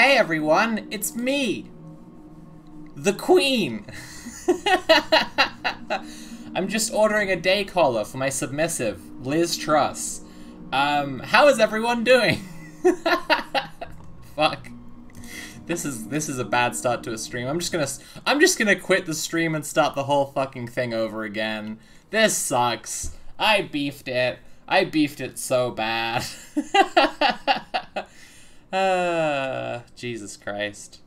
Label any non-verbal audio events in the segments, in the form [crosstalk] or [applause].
Hey everyone, it's me, the Queen. [laughs] I'm just ordering a day collar for my submissive, Liz Truss. Um, how is everyone doing? [laughs] Fuck. This is this is a bad start to a stream. I'm just gonna I'm just gonna quit the stream and start the whole fucking thing over again. This sucks. I beefed it. I beefed it so bad. [laughs] uh, Jesus Christ.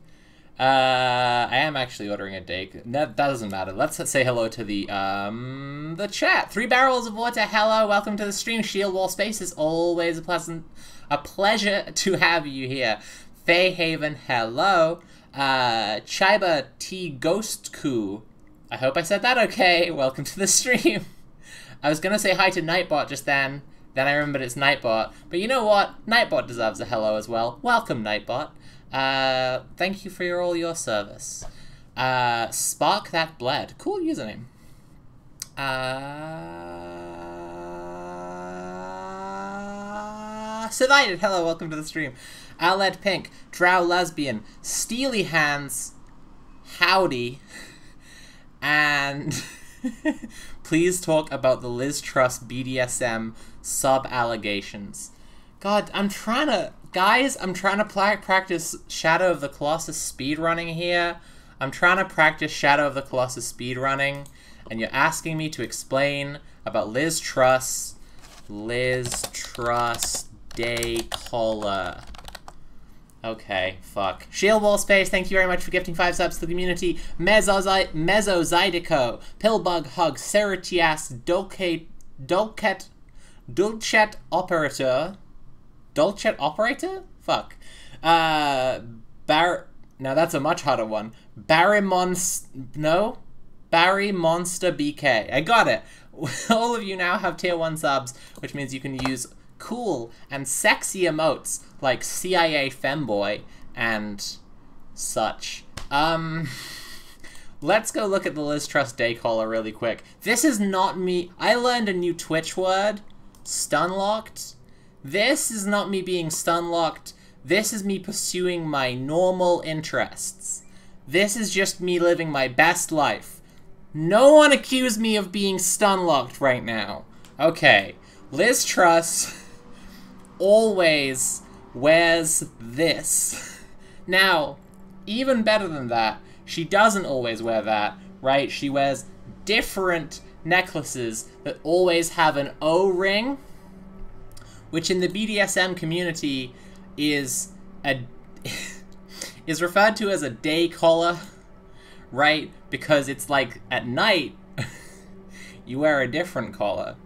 Uh, I am actually ordering a date. That, doesn't matter. Let's say hello to the um the chat. Three barrels of water. Hello, welcome to the stream. Shield Wall Space is always a pleasant, a pleasure [laughs] to have you here. Faye Haven. Hello. Uh, Chiba T Ghost Coup. I hope I said that okay. [laughs] Welcome to the stream. I was gonna say hi to Nightbot just then. Then I remembered it's Nightbot. But you know what? Nightbot deserves a hello as well. Welcome, Nightbot. Uh, thank you for your, all your service. Uh, Spark That Bled. Cool username. Uh, Sedated, hello, welcome to the stream. Aled Pink, Drow Lesbian, Steely Hands, Howdy, and [laughs] please talk about the Liz Truss BDSM sub allegations. God, I'm trying to guys, I'm trying to practice Shadow of the Colossus speedrunning here. I'm trying to practice Shadow of the Colossus speedrunning, and you're asking me to explain about Liz Truss, Liz Truss Day Collar. Okay, fuck. Shield Wall Space, thank you very much for gifting five subs to the community. Mesozy Mesozydico, Pillbug Hug, Seratias, Dulcet, Dulcet, Dulcet Operator, Dulcet Operator? Fuck. Uh, Bar. Now that's a much harder one. Barry Monst. No? Barry Monster BK. I got it. [laughs] All of you now have tier 1 subs, which means you can use cool and sexy emotes like CIA Femboy and such. Um. [laughs] Let's go look at the Liz Truss Day Collar really quick. This is not me. I learned a new Twitch word. Stunlocked this is not me being stun locked. This is me pursuing my normal interests. This is just me living my best life. No one accuse me of being stun locked right now. Okay, Liz Truss always wears this. Now, even better than that, she doesn't always wear that, right? She wears different necklaces that always have an O-ring which in the BDSM community is a [laughs] is referred to as a day collar, right? Because it's like at night [laughs] you wear a different collar,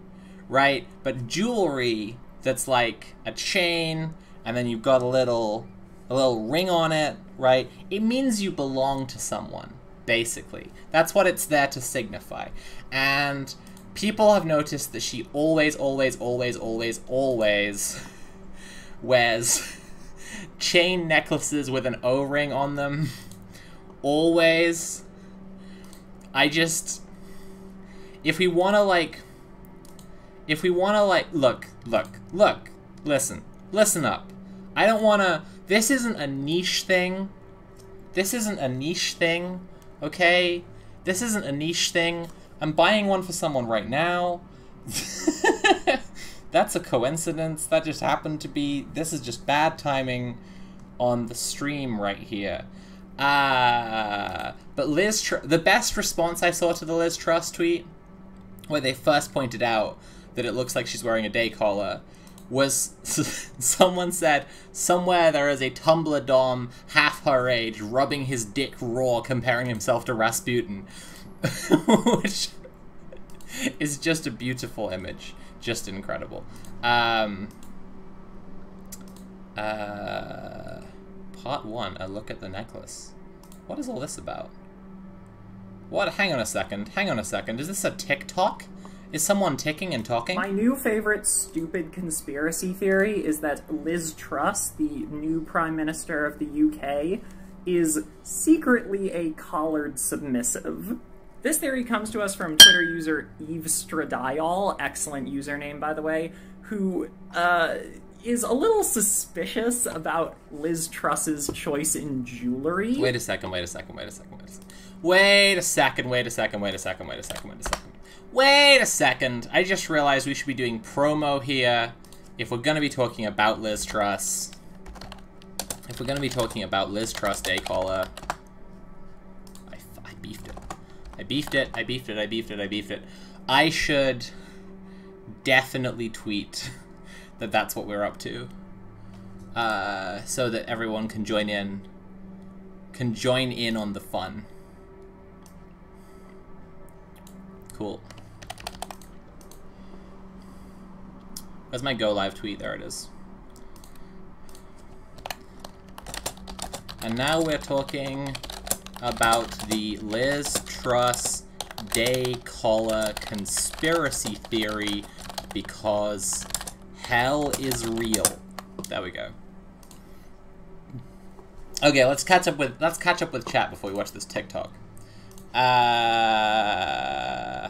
right? But jewelry that's like a chain and then you've got a little a little ring on it, right? It means you belong to someone, basically. That's what it's there to signify. And people have noticed that she always, always, always, always, always [laughs] wears [laughs] chain necklaces with an O-ring on them. Always. I just... If we want to, like... If we want to, like... Look, look, look. Listen. Listen up. I don't want to... This isn't a niche thing. This isn't a niche thing, okay? This isn't a niche thing. I'm buying one for someone right now. [laughs] That's a coincidence. That just happened to be... This is just bad timing on the stream right here. Uh, but Liz... Tr the best response I saw to the Liz Truss tweet, where they first pointed out that it looks like she's wearing a day collar, was [laughs] someone said, somewhere there is a Tumblr Dom half her age rubbing his dick raw comparing himself to Rasputin. [laughs] which is just a beautiful image, just incredible. Um, uh, part one, a look at the necklace. What is all this about? What? Hang on a second. Hang on a second. Is this a TikTok? Is someone ticking and talking? My new favorite stupid conspiracy theory is that Liz Truss, the new Prime Minister of the UK, is secretly a collared submissive. This theory comes to us from Twitter user Eve Stradiol, excellent username by the way, who uh, is a little suspicious about Liz Truss's choice in jewelry. Wait a second, wait a second, wait a second, wait a second. Wait a second, wait a second, wait a second, wait a second, wait a second. Wait a second. I just realized we should be doing promo here if we're going to be talking about Liz Truss. If we're going to be talking about Liz Truss Day Collar. I, I beefed it. I beefed it, I beefed it, I beefed it, I beefed it. I should definitely tweet [laughs] that that's what we're up to. Uh, so that everyone can join in can join in on the fun. Cool. Where's my go live tweet? There it is. And now we're talking about the Liz Truss Day Collar conspiracy theory because hell is real. There we go. Okay, let's catch up with let's catch up with chat before we watch this TikTok. Uh,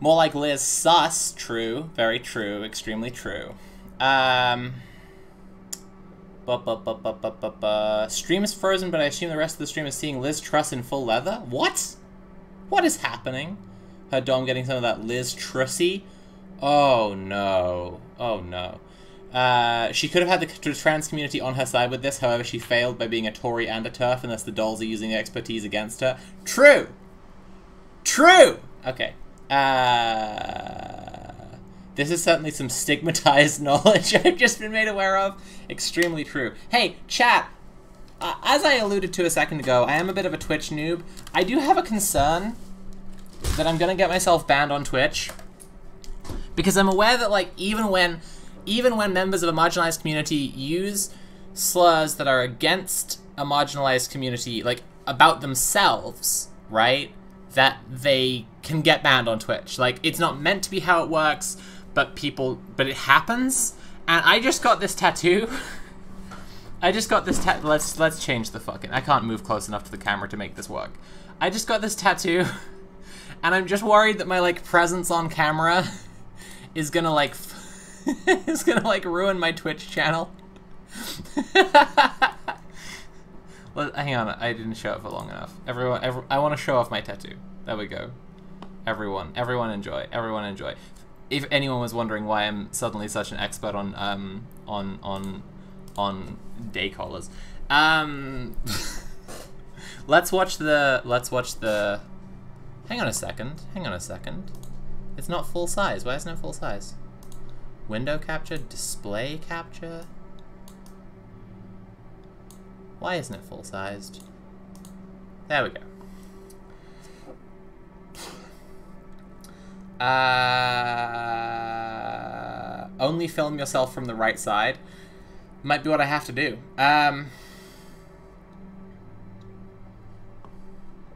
more like Liz sus. True, very true, extremely true. Um, bu bu bu bu bu bu bu. Stream is frozen, but I assume the rest of the stream is seeing Liz Truss in full leather. What? What is happening? Her dome getting some of that Liz Trussy. Oh no. Oh no. Uh, she could have had the trans community on her side with this, however, she failed by being a Tory and a and thus the dolls are using their expertise against her. True! True! Okay. Uh, this is certainly some stigmatized [laughs] knowledge I've just been made aware of. Extremely true. Hey, chat! Uh, as I alluded to a second ago, I am a bit of a Twitch noob. I do have a concern that I'm gonna get myself banned on Twitch. Because I'm aware that, like, even when even when members of a marginalized community use slurs that are against a marginalized community, like about themselves, right? That they can get banned on Twitch. Like it's not meant to be how it works, but people, but it happens. And I just got this tattoo. [laughs] I just got this tat. Let's let's change the fucking. I can't move close enough to the camera to make this work. I just got this tattoo, [laughs] and I'm just worried that my like presence on camera [laughs] is gonna like is gonna like ruin my Twitch channel. well, hang on, I didn't show it for long enough. Everyone, every, I want to show off my tattoo. There we go. Everyone, everyone enjoy. Everyone enjoy. If anyone was wondering why I'm suddenly such an expert on um on on on day collars, um, [laughs] let's watch the let's watch the. Hang on a second. Hang on a second. It's not full size. Why isn't it full size? Window capture, display capture. Why isn't it full-sized? There we go. Uh, only film yourself from the right side. Might be what I have to do. Um,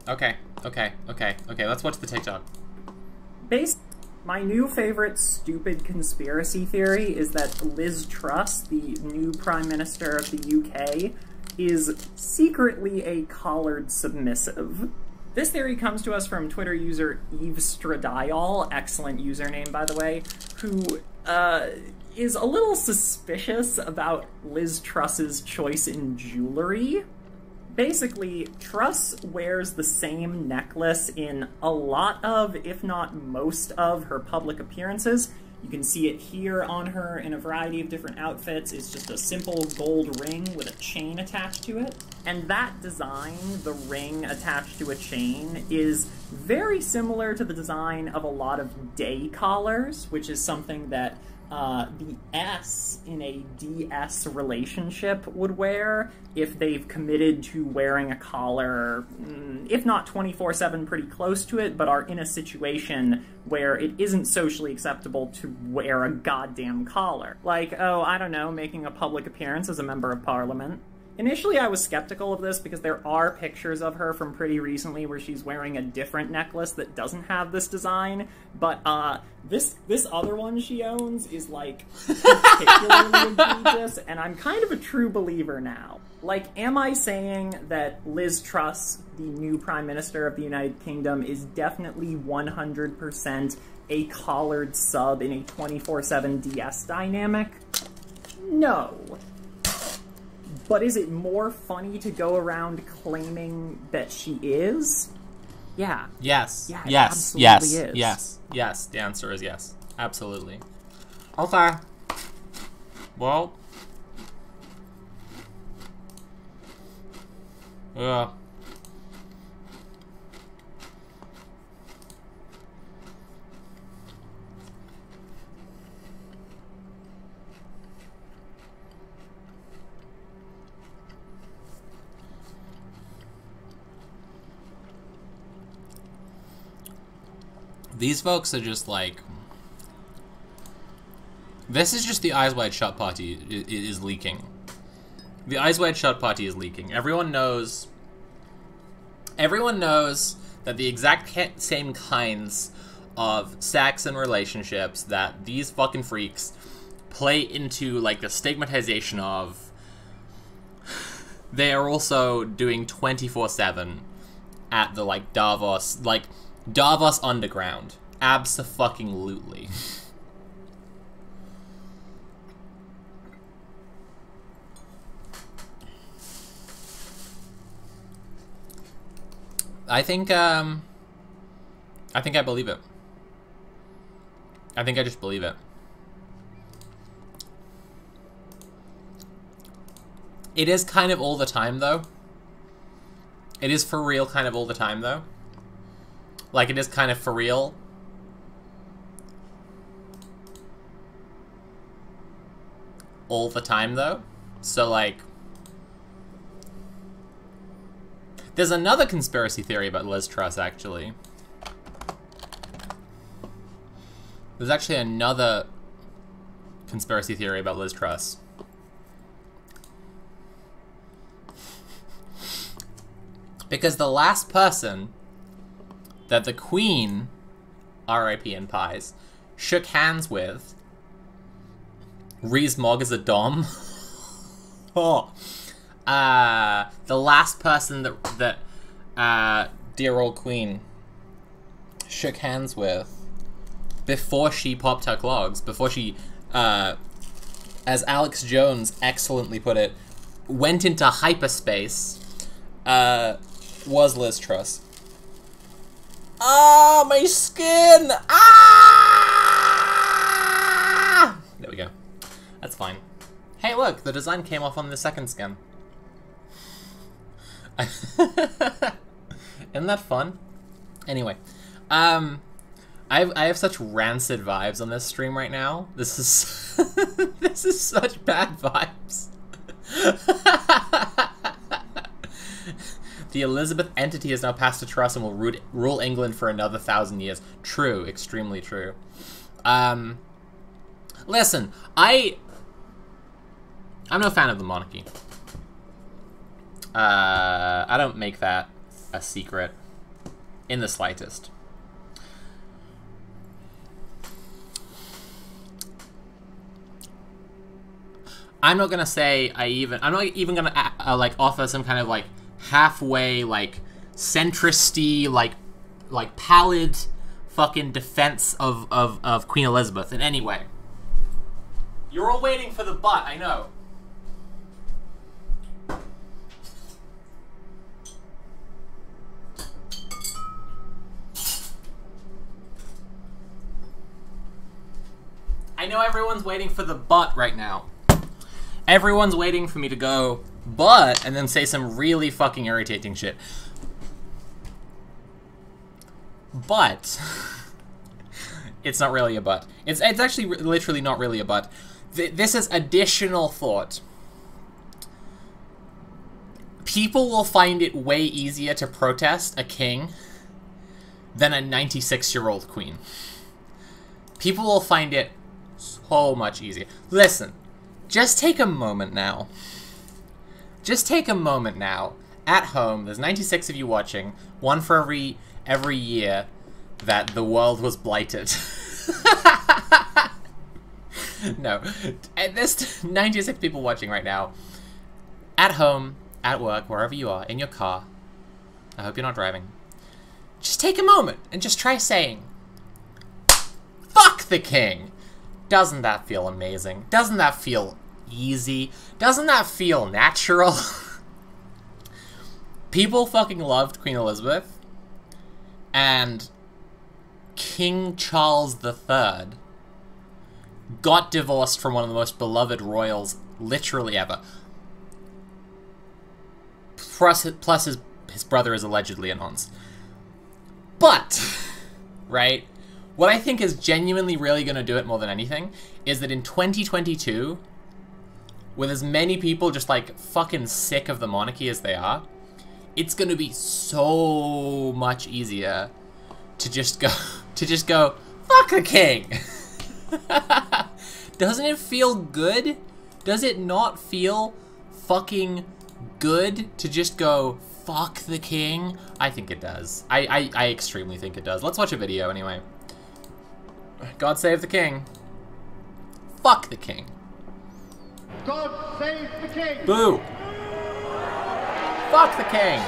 okay, okay, okay, okay. Let's watch the TikTok. Based my new favorite stupid conspiracy theory is that Liz Truss, the new Prime Minister of the UK, is secretly a collared submissive. This theory comes to us from Twitter user Eve Stradiol, excellent username by the way, who uh, is a little suspicious about Liz Truss's choice in jewelry basically, Truss wears the same necklace in a lot of, if not most of, her public appearances. You can see it here on her in a variety of different outfits. It's just a simple gold ring with a chain attached to it. And that design, the ring attached to a chain, is very similar to the design of a lot of day collars, which is something that uh, the S in a DS relationship would wear if they've committed to wearing a collar, mm, if not 24 7, pretty close to it, but are in a situation where it isn't socially acceptable to wear a goddamn collar. Like, oh, I don't know, making a public appearance as a member of parliament. Initially, I was skeptical of this because there are pictures of her from pretty recently where she's wearing a different necklace that doesn't have this design. But uh, this this other one she owns is like particularly [laughs] egregious, and I'm kind of a true believer now. Like, am I saying that Liz Truss, the new Prime Minister of the United Kingdom, is definitely 100% a collared sub in a 24-7 DS dynamic? No. But is it more funny to go around claiming that she is? Yeah. Yes. Yeah, yes. Yes. is. Yes. Yes. The answer is yes. Absolutely. Okay. Well. Yeah. These folks are just like. This is just the Eyes Wide Shut party is leaking. The Eyes Wide Shut party is leaking. Everyone knows. Everyone knows that the exact same kinds of sex and relationships that these fucking freaks play into, like, the stigmatization of. [sighs] They are also doing 24 7 at the, like, Davos. Like, Davos Underground. Abso-fucking-lutely. I think, um... I think I believe it. I think I just believe it. It is kind of all the time, though. It is for real kind of all the time, though. Like, it is kind of for real. All the time, though. So, like... There's another conspiracy theory about Liz Truss, actually. There's actually another conspiracy theory about Liz Truss. Because the last person that the Queen, RIP in Pies, shook hands with, Rees Mogg is a Dom. [laughs] oh. Uh, the last person that, that uh, dear old Queen shook hands with before she popped her clogs, before she, uh, as Alex Jones excellently put it, went into hyperspace, uh, was Liz Truss. Ah, my skin! Ah! There we go. That's fine. Hey, look, the design came off on the second skin. [laughs] Isn't that fun? Anyway, um, I have, I have such rancid vibes on this stream right now. This is [laughs] this is such bad vibes. [laughs] the Elizabeth entity has now passed to Truss and will rule, rule England for another thousand years. True, extremely true. Um, listen, I I'm no fan of the monarchy. Uh, I don't make that a secret in the slightest. I'm not gonna say I even. I'm not even gonna uh, like offer some kind of like halfway like centristy like like pallid fucking defense of of of Queen Elizabeth in any way. You're all waiting for the butt. I know. I know everyone's waiting for the butt right now. Everyone's waiting for me to go but and then say some really fucking irritating shit. But [laughs] it's not really a but. It's it's actually literally not really a but. Th- this is additional thought. People will find it way easier to protest a king than a 96 year old queen. People will find it so much easier. Listen, just take a moment now. Just take a moment now. At home, there's 96 of you watching, one for every every year that the world was blighted. [laughs] no, there's 96 people watching right now. At home, at work, wherever you are, in your car. I hope you're not driving. Just take a moment and just try saying, Fuck the king. Doesn't that feel amazing? Doesn't that feel easy? Doesn't that feel natural? [laughs] People fucking loved Queen Elizabeth. And King Charles III got divorced from one of the most beloved royals literally ever. Plus, plus his, his brother is allegedly a nonce. But, [laughs] right, what I think is genuinely really going to do it more than anything is that in 2022, with as many people just like fucking sick of the monarchy as they are, it's to be so much easier to just go [laughs] to just go fuck the king. [laughs] Doesn't it feel good? Does it not feel fucking good to just go fuck the king? I think it does. I, I, I extremely think it does. Let's watch a video anyway. God save the king. Fuck the king. God save the king! Boo! Fuck the king!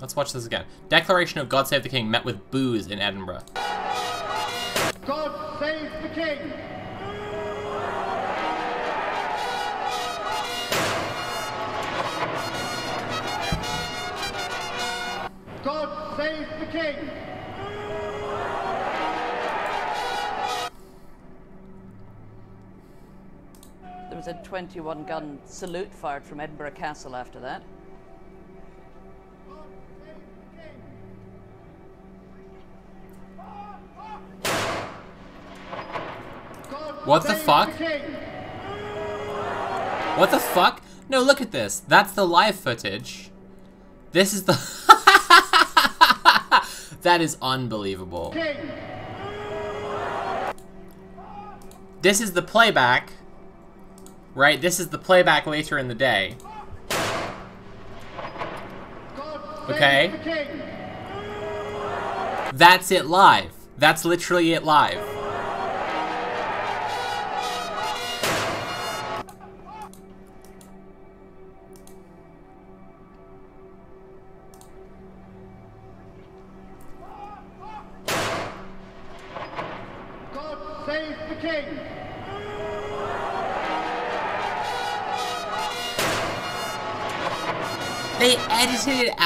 Let's watch this again. Declaration of God Save the King met with boos in Edinburgh. God save the king! God save the king! Was a 21 gun salute fired from Edinburgh Castle after that. What the fuck? What the fuck? No, look at this. That's the live footage. This is the... [laughs] that is unbelievable. This is the playback. Right? This is the playback later in the day. Okay. That's it live. That's literally it live.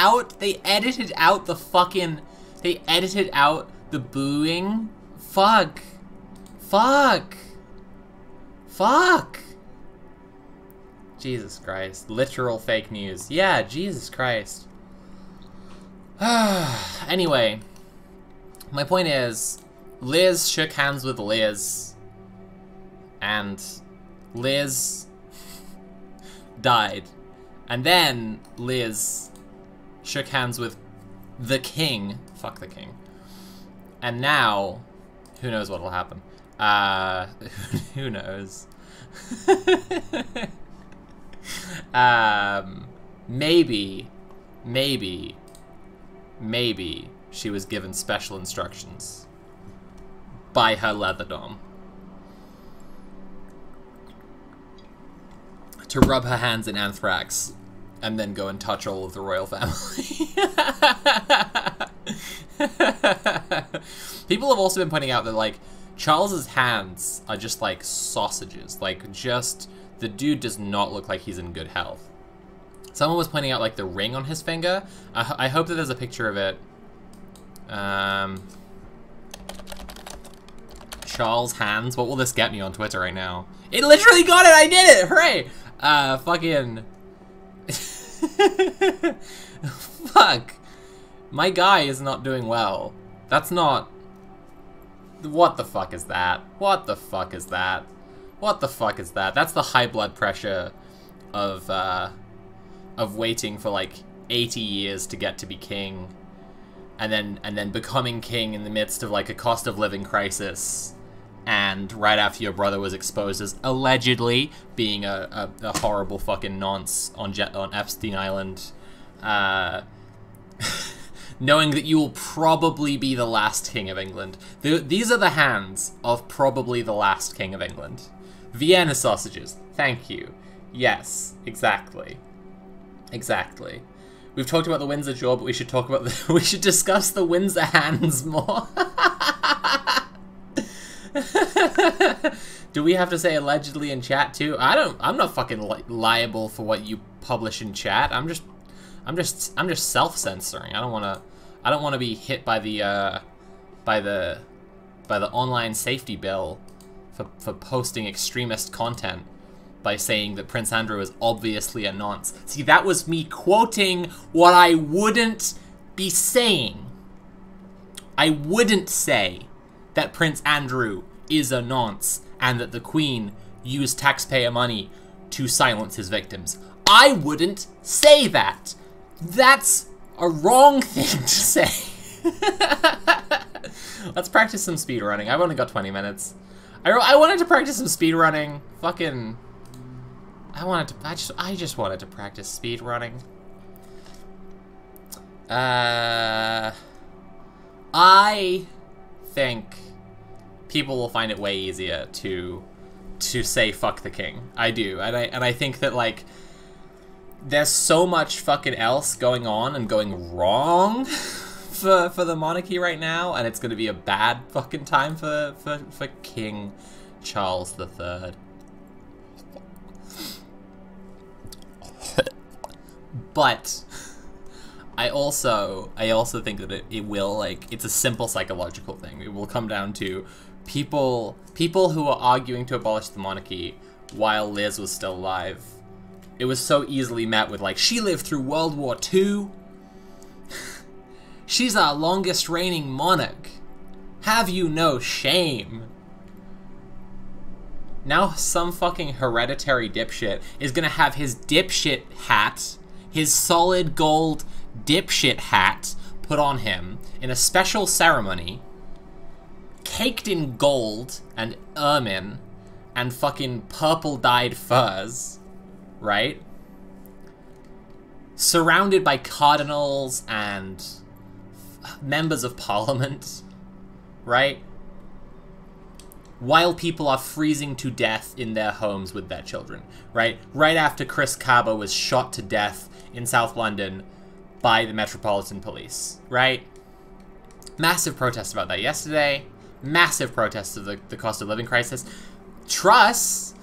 Out. They edited out the fucking. They edited out the booing. Fuck. Fuck. Fuck. Jesus Christ. Literal fake news. Yeah, Jesus Christ. [sighs] anyway, my point is Liz shook hands with Liz. And Liz [laughs] died. And then Liz shook hands with the king. Fuck the king. And now, who knows what'll happen? Uh, [laughs] who knows? [laughs] um, maybe, maybe, maybe she was given special instructions by her leather dom to rub her hands in anthrax and then go and touch all of the royal family. People have also been pointing out that like Charles's hands are just like sausages. Like just the dude does not look like he's in good health. Someone was pointing out like the ring on his finger. I, I hope that there's a picture of it. Um, Charles hands. What will this get me on Twitter right now? It literally got it. I did it. Hooray! Uh, fucking. [laughs] Fuck. My guy is not doing well. That's not. What the fuck is that? What the fuck is that? What the fuck is that? That's the high blood pressure of, uh, of waiting for like 80 years to get to be king. And then, and then becoming king in the midst of like a cost of living crisis and right after your brother was exposed as allegedly being a, a, a horrible fucking nonce on Jet on Epstein Island, uh, [laughs] knowing that you will probably be the last king of England. The, these are the hands of probably the last king of England. Vienna sausages. Thank you. Yes, exactly. Exactly. We've talked about the Windsor jaw, but we should talk about the. [laughs] We should discuss the Windsor hands more. [laughs] [laughs] Do we have to say allegedly in chat too? I don't. I'm not fucking li liable for what you publish in chat. I'm just. I'm just. I'm just self censoring. I don't want to. I don't want to be hit by the. Uh, by the. By the online safety bill, for for posting extremist content by saying that Prince Andrew is obviously a nonce. See, that was me quoting what I wouldn't be saying. I wouldn't say that Prince Andrew is a nonce and that the Queen used taxpayer money to silence his victims. I wouldn't say that. That's a wrong thing to say. [laughs] Let's practice some speed running. I've only got 20 minutes. I, I wanted to practice some speed running. Fucking I wanted to. I just. I just wanted to practice speed running. Uh, I think people will find it way easier to to say fuck the king. I do, and I and I think that like there's so much fucking else going on and going wrong [laughs] for for the monarchy right now, and it's gonna be a bad fucking time for for for King Charles the Third. but I also I also think that it, it will like it's a simple psychological thing. It will come down to people people who were arguing to abolish the monarchy while Liz was still alive. It was so easily met with like she lived through World War II. [laughs] She's our longest reigning monarch. Have you no shame? Now some fucking hereditary dipshit is gonna have his dipshit hat his solid gold dipshit hat put on him in a special ceremony, caked in gold and ermine and fucking purple dyed furs, right? Surrounded by cardinals and members of parliament, right? While people are freezing to death in their homes with their children, right? Right after Chris Kaba was shot to death in South London by the Metropolitan Police, right? Massive protests about that yesterday. Massive protests of the, the cost of living crisis. Truss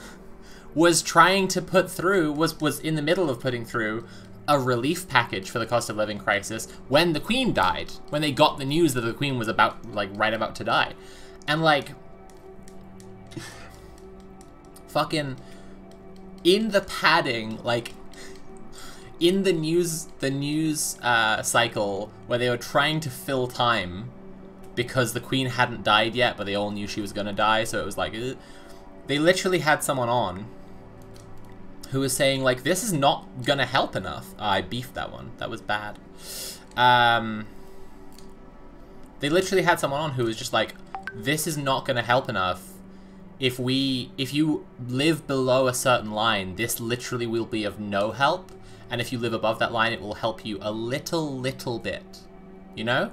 was trying to put through, was, was in the middle of putting through a relief package for the cost of living crisis when the Queen died. When they got the news that the Queen was about, like, right about to die. And, like, fucking, in the padding, like, in the news the news uh, cycle where they were trying to fill time because the queen hadn't died yet, but they all knew she was gonna die, so it was like Ugh. they literally had someone on who was saying like this is not gonna help enough. I beefed that one. That was bad. Um, they literally had someone on who was just like this is not gonna help enough. If we if you live below a certain line, this literally will be of no help and if you live above that line, it will help you a little, little bit. You know?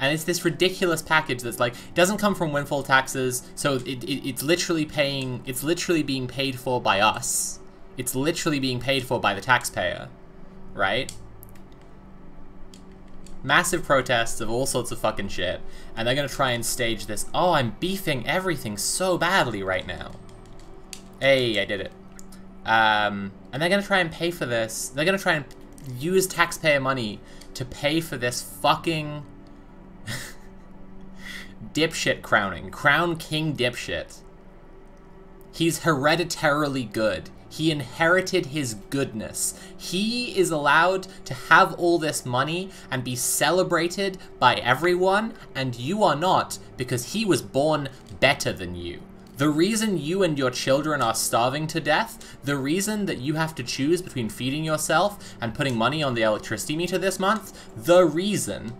And it's this ridiculous package that's like, doesn't come from windfall taxes, so it, it, it's literally paying, it's literally being paid for by us. It's literally being paid for by the taxpayer, right? Massive protests of all sorts of fucking shit, and they're gonna try and stage this, oh, I'm beefing everything so badly right now. Hey, I did it. Um, and they're to try and pay for this. They're to try and use taxpayer money to pay for this fucking dipshit crowning. Crown King dipshit. He's hereditarily good. He inherited his goodness. He is allowed to have all this money and be celebrated by everyone, and you are not because he was born better than you. The reason you and your children are starving to death, the reason that you have to choose between feeding yourself and putting money on the electricity meter this month, the reason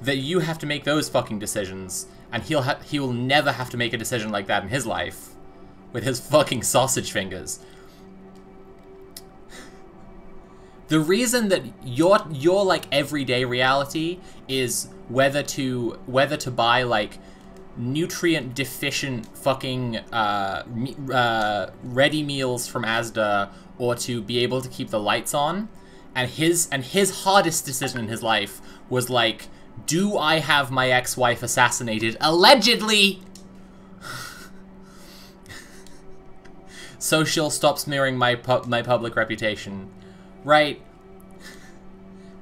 that you have to make those fucking decisions, and he'll he will never have to make a decision like that in his life, with his fucking sausage fingers. The reason that your your like everyday reality is whether to whether to buy like nutrient deficient fucking uh, uh, ready meals from Asda or to be able to keep the lights on. And his and his hardest decision in his life was like, do I have my ex-wife assassinated allegedly? so she'll stop smearing my pu my public reputation. Right.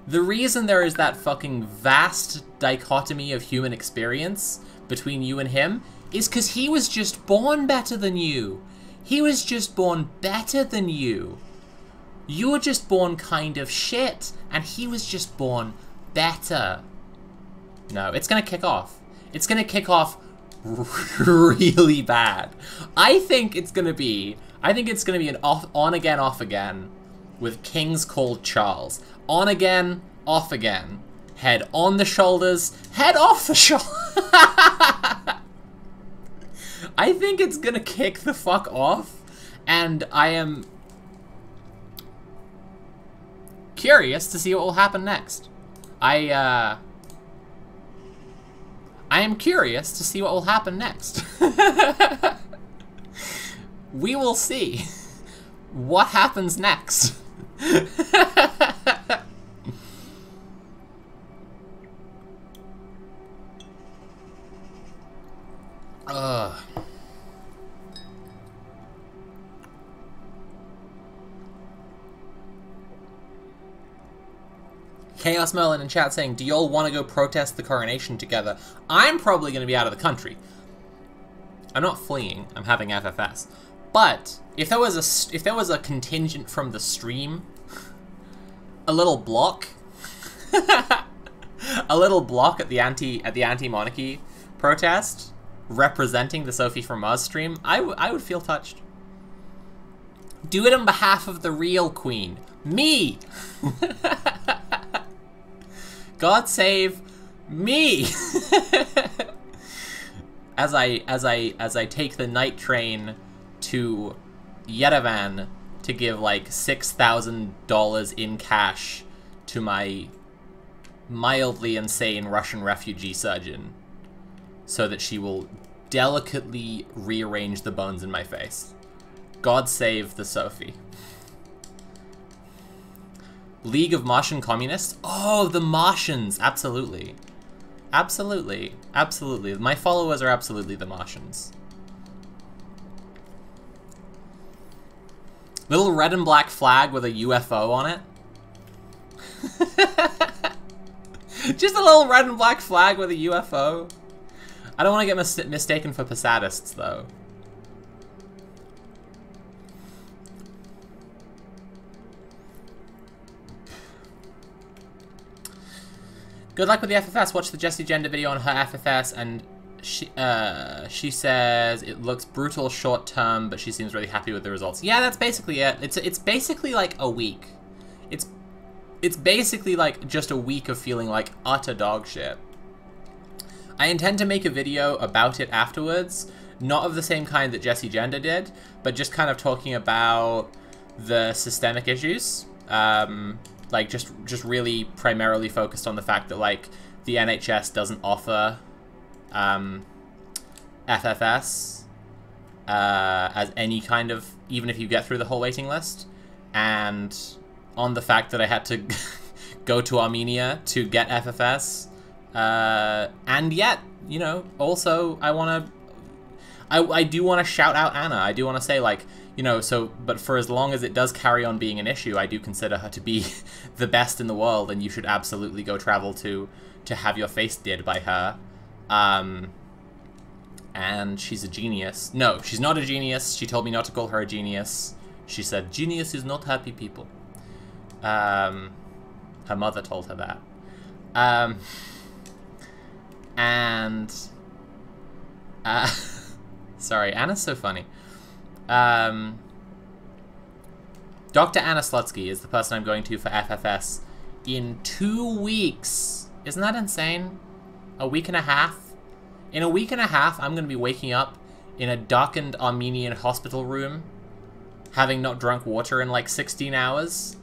The reason there is that fucking vast dichotomy of human experience between you and him is because he was just born better than you. He was just born better than you. You were just born kind of shit, and he was just born better. No, it's gonna kick off. It's gonna kick off [laughs] really bad. I think it's gonna be, I think it's gonna be an off, on again, off again with kings called Charles. On again, off again. Head on the shoulders, head off the shoulder. [laughs] I think it's gonna kick the fuck off, and I am curious to see what will happen next. I, uh... I am curious to see what will happen next. [laughs] we will see what happens next. [laughs] Chaos Merlin in chat saying, do y'all want to go protest the coronation together? I'm probably going to be out of the country. I'm not fleeing, I'm having FFS. But, if there was a, if there was a contingent from the stream, [laughs] a little block, [laughs] a little block at the anti, at the anti-monarchy protest, representing the Sophie from Mars stream, I, I would feel touched. Do it on behalf of the real queen. Me! [laughs] God save me! [laughs] as I as I as I take the night train to Yerevan to give like six thousand dollars in cash to my mildly insane Russian refugee surgeon so that she will delicately rearrange the bones in my face. God save the Sophie. League of Martian Communists? Oh, the Martians! Absolutely. Absolutely. Absolutely. My followers are absolutely the Martians. Little red and black flag with a UFO on it. [laughs] Just a little red and black flag with a UFO. I don't want to get mis mistaken for Posadists, though. Good luck with the FFS. Watch the Jessie Gender video on her FFS, and she uh, she says it looks brutal short term, but she seems really happy with the results. Yeah, that's basically it. It's it's basically like a week. It's it's basically like just a week of feeling like utter dog shit. I intend to make a video about it afterwards, not of the same kind that Jessie Gender did, but just kind of talking about the systemic issues. Um, like just just really primarily focused on the fact that like the NHS doesn't offer um, FFS uh, as any kind of even if you get through the whole waiting list, and on the fact that I had to [laughs] go to Armenia to get FFS, uh, and yet you know also I want to. I, I do want to shout out Anna. I do want to say like you know, so, but for as long as it does carry on being an issue, I do consider her to be [laughs] the best in the world, and you should absolutely go travel to, to have your face did by her. Um, and she's a genius. No, she's not a genius. She told me not to call her a genius. She said, genius is not happy people. Um, her mother told her that. Um, and, uh, [laughs] sorry, Anna's so funny. Um, Dr. Anna Slutsky is the person I'm going to for FFS in two weeks. Isn't that insane? A week and a half? In a week and a half, I'm going to be waking up in a darkened Armenian hospital room, having not drunk water in like 16 hours,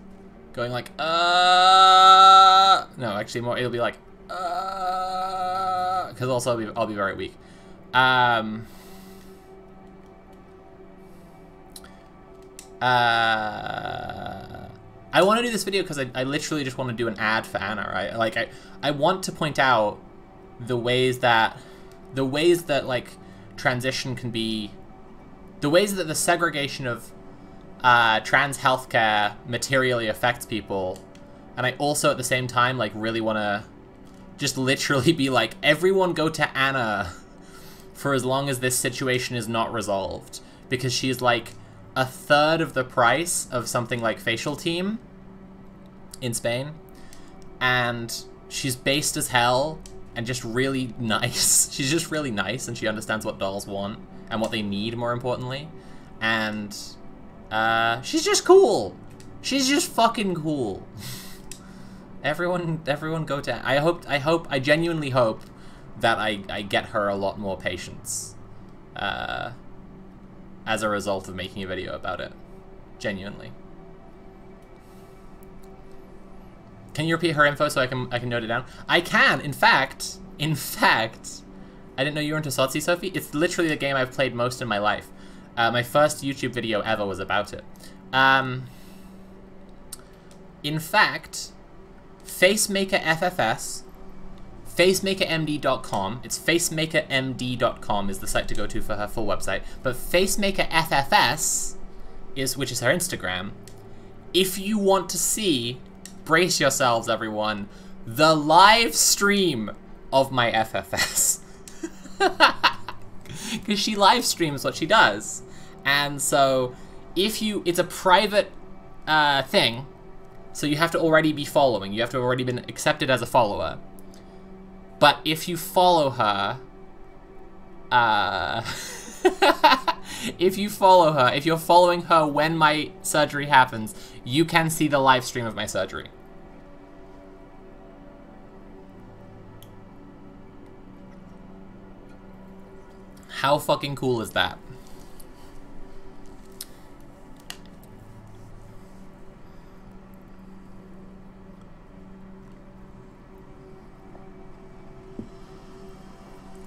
going like, uh... No, actually, more. it'll be like, uh... Because also I'll be, I'll be very weak. Um... Uh, I want to do this video because I, I literally just want to do an ad for Anna, right? Like, I, I want to point out the ways that, the ways that, like, transition can be, the ways that the segregation of uh, trans healthcare materially affects people. And I also, at the same time, like, really want to just literally be like, everyone go to Anna for as long as this situation is not resolved. Because she's, like, a third of the price of something like Facial Team in Spain. And she's based as hell and just really [laughs] nice. she's just really nice and she understands what dolls want and what they need, more importantly. And uh, she's just cool. She's just fucking cool. [laughs] everyone, everyone go to... I hope, I hope, I genuinely hope that I, I get her a lot more patience. Uh, as a result of making a video about it. Genuinely. Can you repeat her info so I can I can note it down? I can, in fact, in fact, I didn't know you were into SotC, Sophie. It's literally the game I've played most in my life. Uh, my first YouTube video ever was about it. Um, in fact, Facemaker FFS FacemakerMD.com. It's FacemakerMD.com is the site to go to for her full website. But facemakerffs is, which is her Instagram. If you want to see, brace yourselves, everyone, the live stream of my FFS. Because [laughs] she live streams what she does. And so, if you, it's a private uh, thing, so you have to already be following. You have to already been accepted as a follower. But if you follow her, uh, [laughs] if you follow her, if you're following her when my surgery happens, you can see the live stream of my surgery. How fucking cool is that?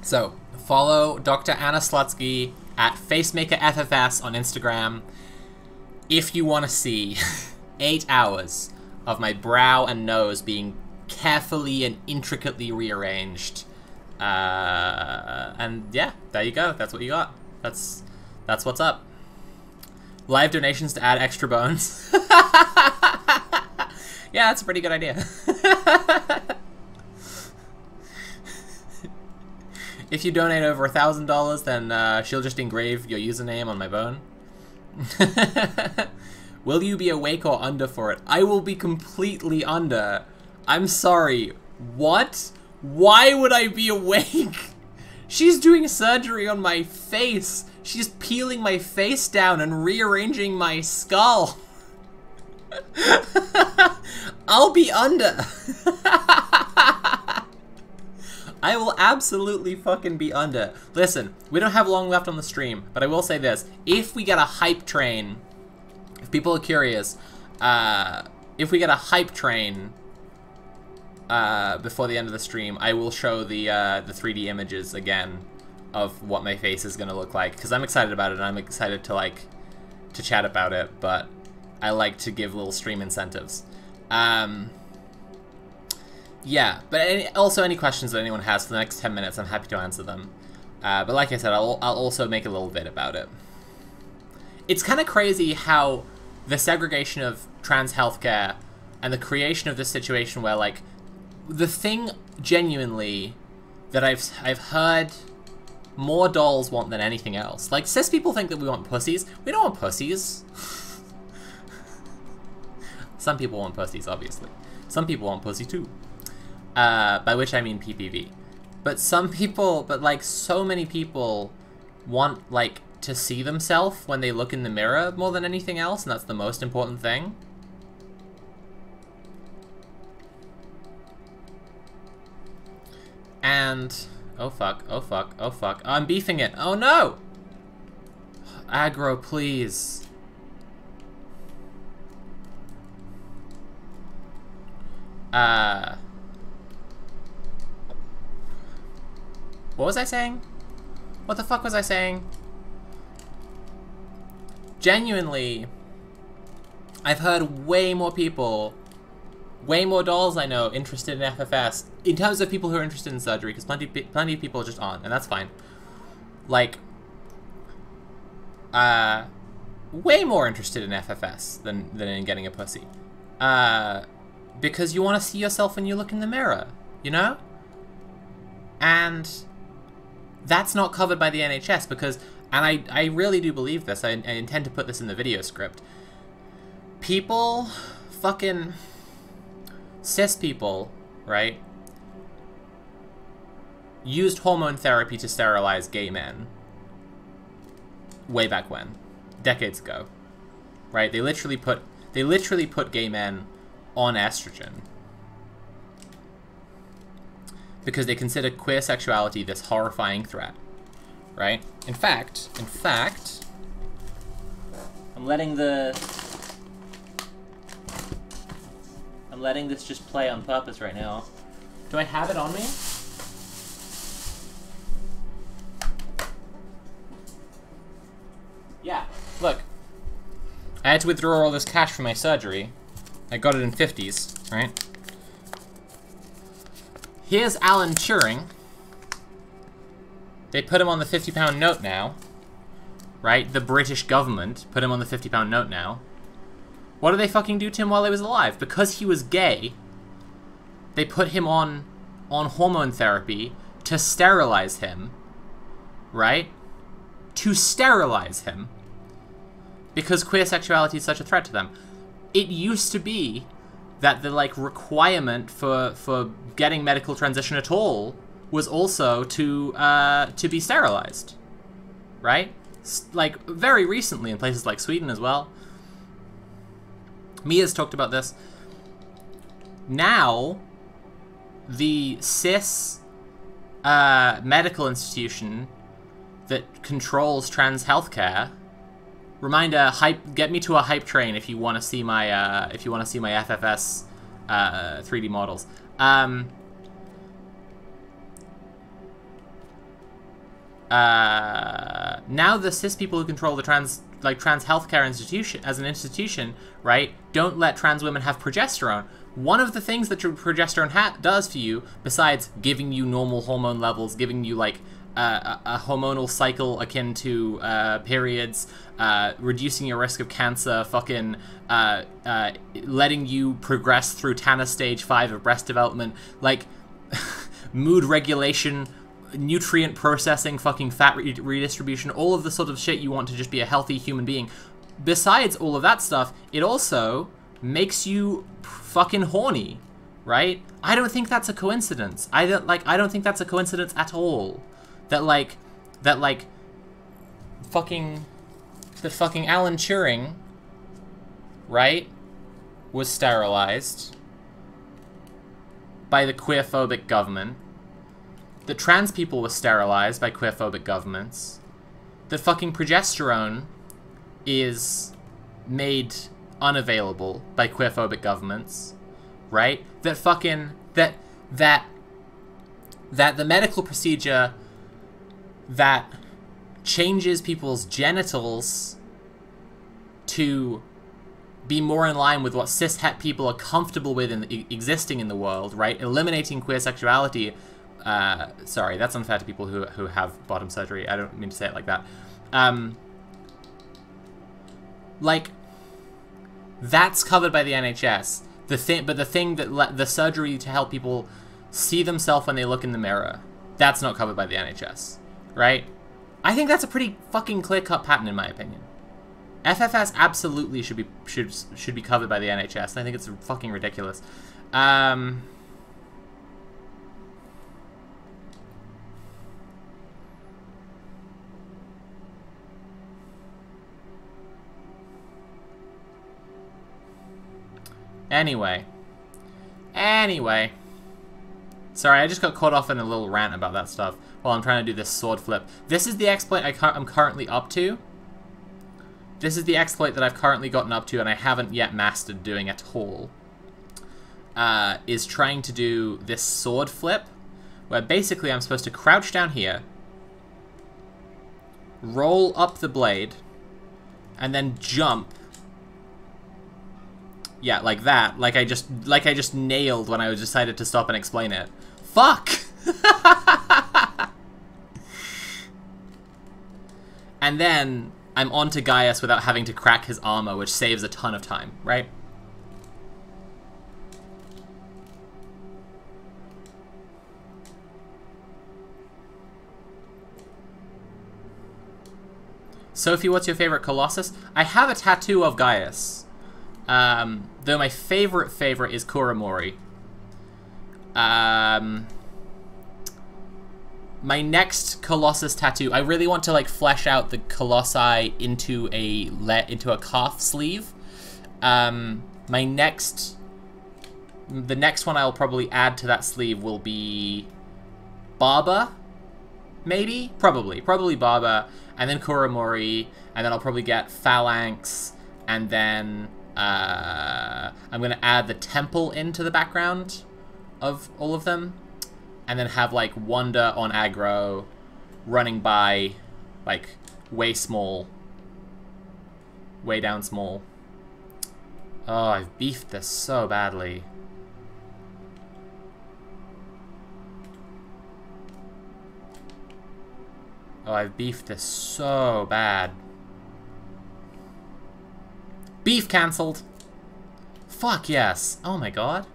So, follow Dr. Anna Slutsky at FacemakerFFS on Instagram if you want to see [laughs] eight hours of my brow and nose being carefully and intricately rearranged. Uh, and yeah, there you go. That's what you got. That's that's what's up. Live donations to add extra bones. [laughs] yeah, that's a pretty good idea. [laughs] If you donate over a thousand dollars, then uh, she'll just engrave your username on my bone. [laughs] will you be awake or under for it? I will be completely under. I'm sorry. What? Why would I be [laughs] awake? She's doing surgery on my face. She's peeling my face down and rearranging my skull. [laughs] I'll be under. I will absolutely fucking be under. Listen, we don't have long left on the stream, but I will say this. If we get a hype train, if people are curious, uh, if we get a hype train uh, before the end of the stream, I will show the, uh, the 3D images again of what my face is going to look like, because I'm excited about it, and I'm excited to, like, to chat about it, but I like to give little stream incentives. Um, yeah, but any, also any questions that anyone has for the next 10 minutes, I'm happy to answer them. Uh, but like I said, I'll, I'll also make a little bit about it. It's kind of crazy how the segregation of trans healthcare and the creation of this situation where, like, the thing genuinely that I've, I've heard more dolls want than anything else. Like, cis people think that we want pussies. We don't want pussies. [laughs] Some people want pussies, obviously. Some people want pussy too uh, by which I mean PPV. But some people, but like so many people want like to see themselves when they look in the mirror more than anything else, and that's the most important thing. And, oh fuck, oh fuck, oh fuck, I'm beefing it, oh no! Agro, please. Uh... What was I saying? What the fuck was I saying? Genuinely, I've heard way more people, way more dolls I know interested in FFS in terms of people who are interested in surgery, because plenty, plenty of people just aren't, and that's fine. Like, uh, way more interested in FFS than than in getting a pussy, uh, because you want to see yourself when you look in the mirror, you know, and that's not covered by the NHS because, and I I really do believe this. I, I intend to put this in the video script people fucking cis people, right? Used hormone therapy to sterilize gay men. Way back when. Decades ago. Right? They literally put they literally put gay men on estrogen. Because they consider queer sexuality this horrifying threat. Right? In fact, in fact, I'm letting the I'm letting this just play on purpose right now. Do I have it on me? Yeah, look. I had to withdraw all this cash from my surgery. I got it in 50s, right? Here's Alan Turing. They put him on the 50 pound note now. Right? The British government put him on the 50 pound note now. What did they fucking do to him while he was alive? Because he was gay, they put him on on hormone therapy to sterilize him, right? To sterilize him. Because queer sexuality is such a threat to them. It used to be that the like requirement for for getting medical transition at all was also to uh, to be sterilized, right? S like very recently in places like Sweden as well. Mia's talked about this. Now, the cis uh, medical institution that controls trans healthcare. Reminder: hype. Get me to a hype train if you want to see my uh, if you want to see my FFS uh, 3D models. Um, uh, now the cis people who control the trans like trans healthcare institution as an institution, right? Don't let trans women have progesterone. One of the things that your progesterone ha- does for you, besides giving you normal hormone levels, giving you like uh, a, hormonal cycle akin to uh, periods, uh, reducing your risk of cancer, fucking uh, uh, letting you progress through Tanner stage five of breast development, like [laughs] mood regulation, nutrient processing, fucking fat re redistribution, all of the sort of shit you want to just be a healthy human being. Besides all of that stuff, it also makes you fucking horny, right? I don't think that's a coincidence. I don't like I don't think that's a coincidence at all. That like that like fucking the fucking Alan Turing, right, was sterilized by the queerphobic government that trans people were sterilized by queerphobic governments, that fucking progesterone is made unavailable by queerphobic governments, right? That fucking that that that the medical procedure that changes people's genitals to be more in line with what cis het people are comfortable with in existing in the world, right? Eliminating queer sexuality uh, sorry, that's unfair to people who, who have bottom surgery. I don't mean to say it like that. Um, like, that's covered by the NHS. The thing, but the thing that the surgery to help people see themselves when they look in the mirror, that's not covered by the NHS, right? I think that's a pretty fucking clear-cut pattern, in my opinion. FFS absolutely should be should should be covered by the NHS. I think it's fucking ridiculous. Um, Anyway. Anyway. Sorry, I just got caught off in a little rant about that stuff while I'm trying to do this sword flip. This is the exploit I am currently up to. This is the exploit that I've currently gotten up to and I haven't yet mastered doing at all. Uh, is trying to do this sword flip, where basically I'm supposed to crouch down here, roll up the blade, and then jump Yeah, like that. Like I just like I just nailed when I decided to stop and explain it. Fuck! [laughs] and then I'm on to Gaius without having to crack his armor, which saves a ton of time, right? Sophie, what's your favorite Colossus? I have a tattoo of Gaius. Um, though my favorite favorite is Kuromori. Um, my next Colossus tattoo, I really want to like flesh out the Colossi into a let into a calf sleeve. Um, my next, the next one I'll probably add to that sleeve will be Barba, maybe, probably, probably Barba, and then Kuromori, and then I'll probably get Phalanx, and then uh, I'm gonna add the temple into the background of all of them, and then have like Wander on Agro, running by, like way small, way down small. Oh, I've beefed this so badly. Oh, I've beefed this so bad. Beef cancelled. Fuck yes. Oh my god.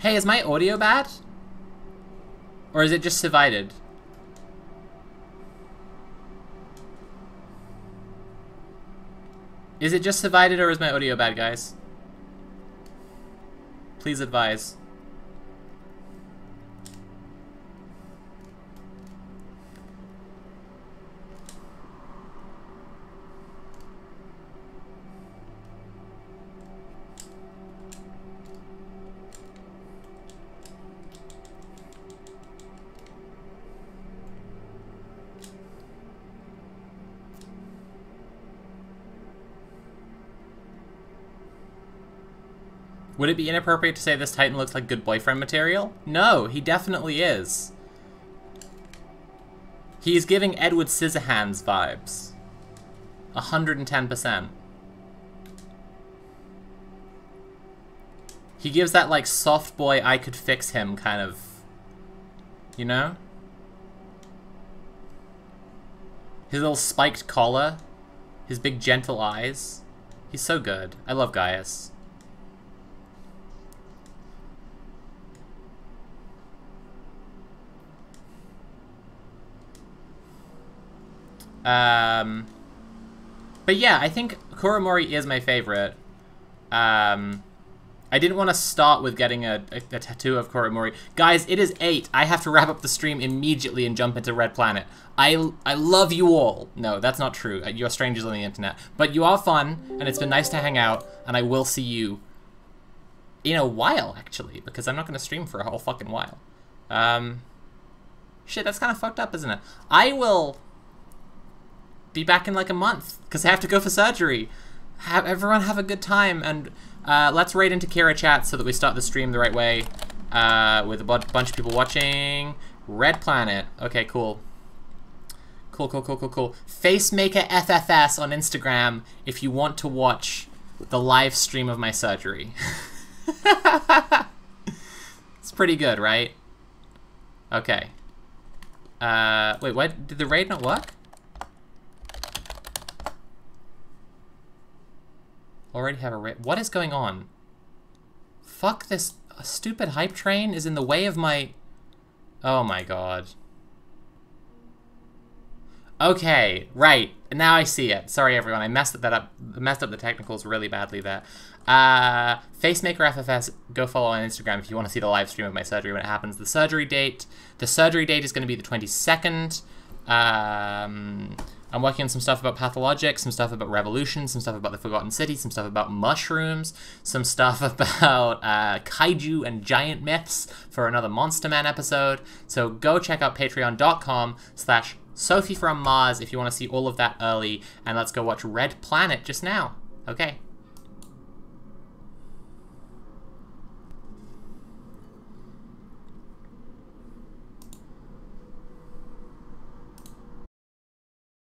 Hey, is my audio bad? Or is it just divided? Is it just divided or is my audio bad, guys? Please advise. Would it be inappropriate to say this Titan looks like good boyfriend material? No, he definitely is. He's giving Edward Scissorhands vibes. 110%. He gives that, like, soft boy, I could fix him kind of... You know? His little spiked collar. His big gentle eyes. He's so good. I love Gaius. Um, but yeah, I think Kuromori is my favorite. Um, I didn't want to start with getting a, a, a, tattoo of Kuromori. Guys, it is 8. I have to wrap up the stream immediately and jump into Red Planet. I, I love you all. No, that's not true. You're strangers on the internet. But you are fun, and it's been nice to hang out, and I will see you in a while, actually, because I'm not going to stream for a whole fucking while. Um, shit, that's kind of fucked up, isn't it? I will be back in like a month because I have to go for surgery. Have everyone have a good time and uh, let's raid into Kira chat so that we start the stream the right way uh, with a bunch of people watching. Red Planet. Okay, cool. Cool, cool, cool, cool, cool. Facemaker FFS on Instagram if you want to watch the live stream of my surgery. [laughs] it's pretty good, right? Okay. Uh, wait, what? Did the raid not work? Already have a ra- What is going on? Fuck this stupid hype train is in the way of my... Oh my god. Okay, right. Now I see it. Sorry everyone, I messed that up messed up the technicals really badly there. Uh, Facemaker FFS, go follow on Instagram if you want to see the live stream of my surgery when it happens. The surgery date, the surgery date is going to be the 22nd. Um, I'm working on some stuff about pathologic, some stuff about revolution, some stuff about the Forgotten City, some stuff about mushrooms, some stuff [laughs] about uh, kaiju and giant myths for another Monster Man episode. So go check out patreon.com slash Sophie from Mars if you want to see all of that early, and let's go watch Red Planet just now. Okay.